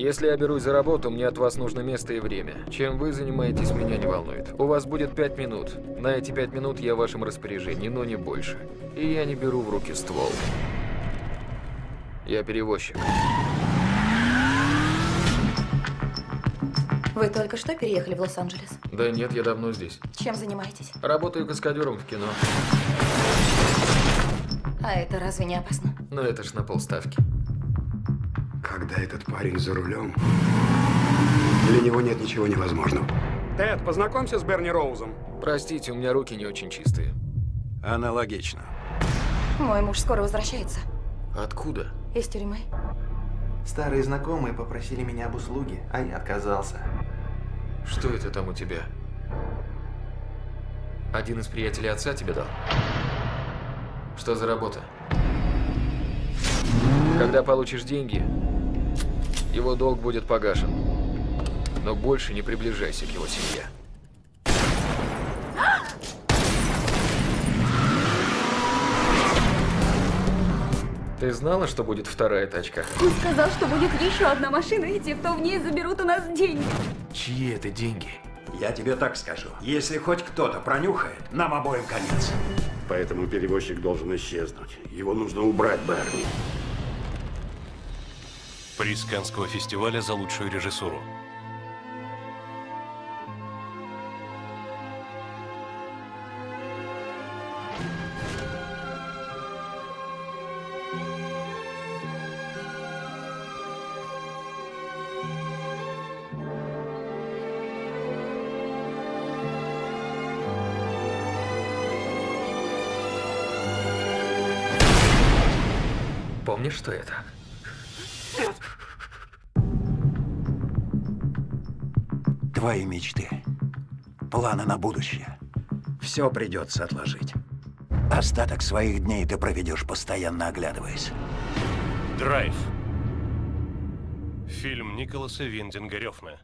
Если я берусь за работу, мне от вас нужно место и время. Чем вы занимаетесь, меня не волнует. У вас будет пять минут. На эти пять минут я в вашем распоряжении, но не больше. И я не беру в руки ствол. Я перевозчик. Вы только что переехали в Лос-Анджелес. Да нет, я давно здесь. Чем занимаетесь? Работаю каскадером в кино. А это разве не опасно? Но это ж на полставки. Когда этот парень за рулем, для него нет ничего невозможного. Тед, познакомься с Берни Роузом. Простите, у меня руки не очень чистые. Аналогично. Мой муж скоро возвращается. Откуда? Из тюрьмы. Старые знакомые попросили меня об услуге, а я отказался. Что это там у тебя? Один из приятелей отца тебе дал? Что за работа? Когда получишь деньги, его долг будет погашен. Но больше не приближайся к его семье. Ты знала, что будет вторая тачка? Он сказал, что будет еще одна машина, и те, кто в ней, заберут у нас деньги. Чьи это деньги? Я тебе так скажу. Если хоть кто-то пронюхает, нам обоим конец. Поэтому перевозчик должен исчезнуть. Его нужно убрать, Берни. Приз Канского фестиваля за лучшую режиссуру. Помнишь, что это? Твои мечты, планы на будущее. Все придется отложить. Остаток своих дней ты проведешь, постоянно оглядываясь. Драйв. Фильм Николаса Виндинга Рёфна.